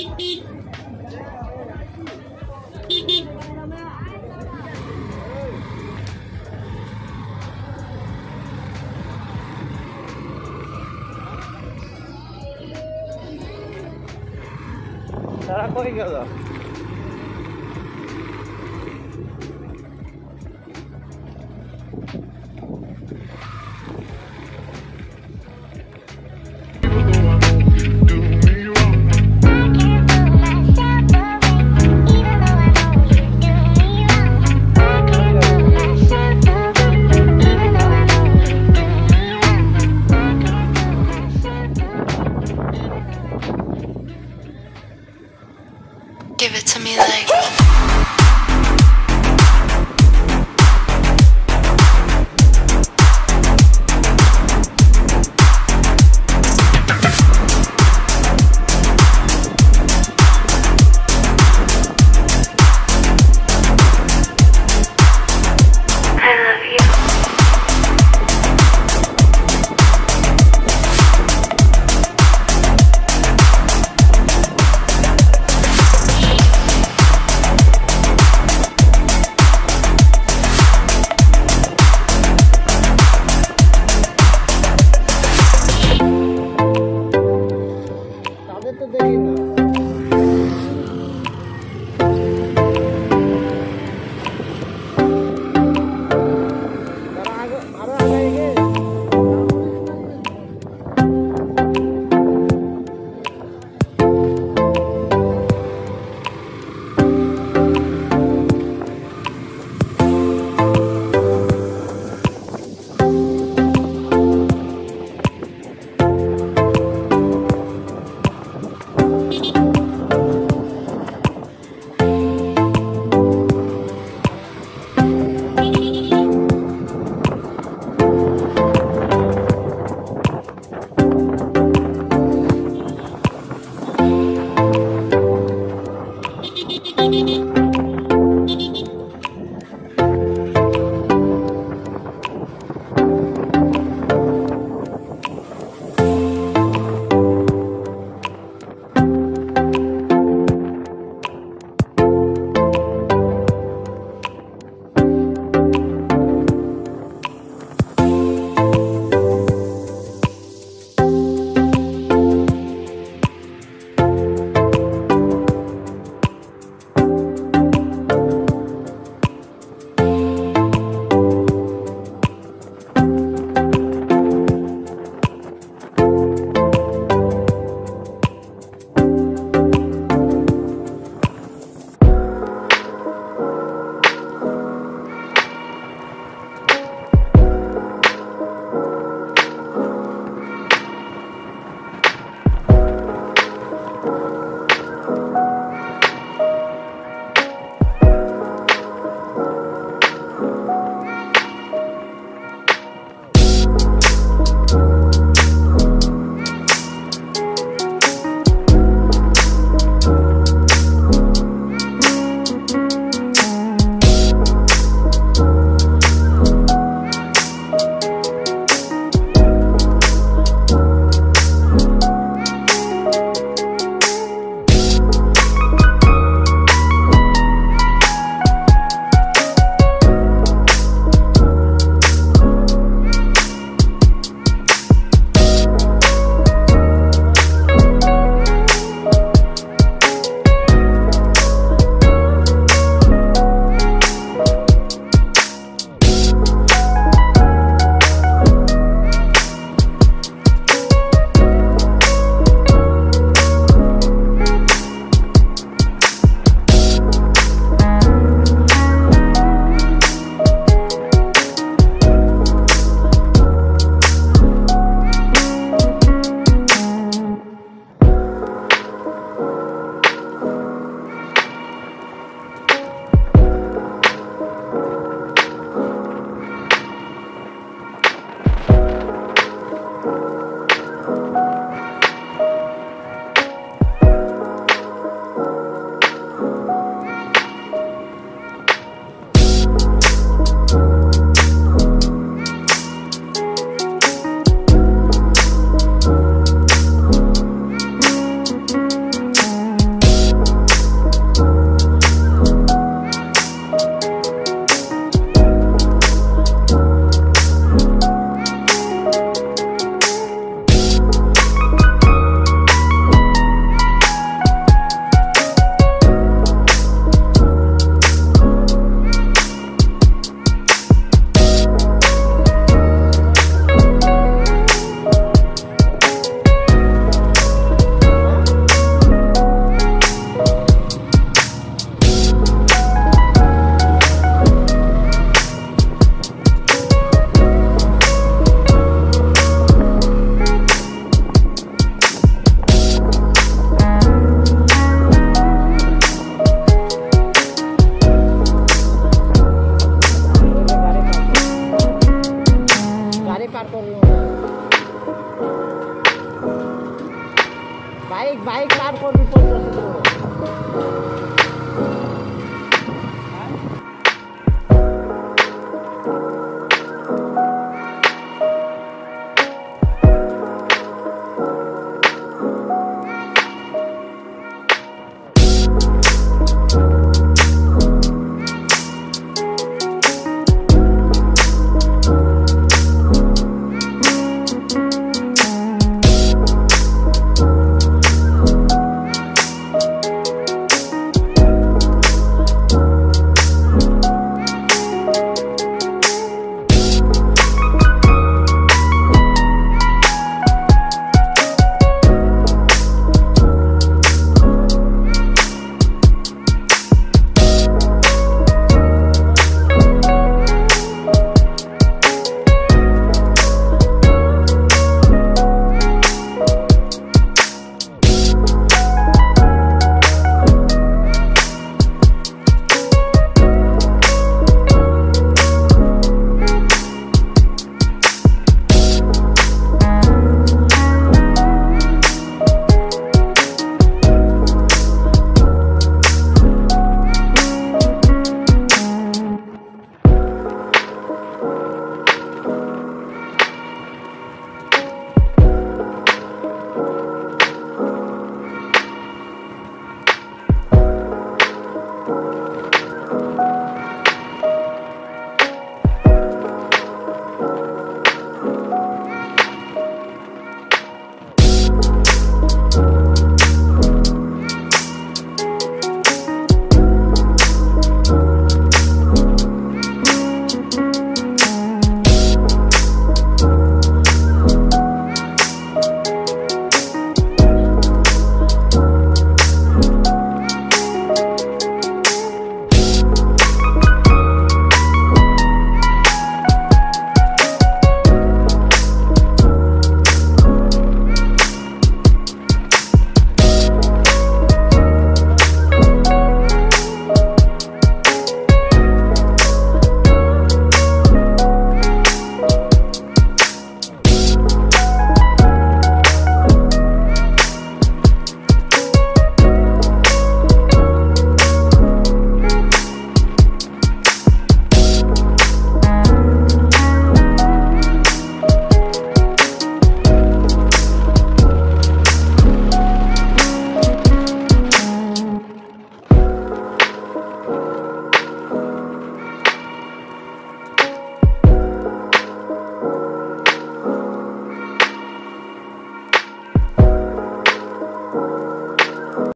Sarah, kau ingat tak?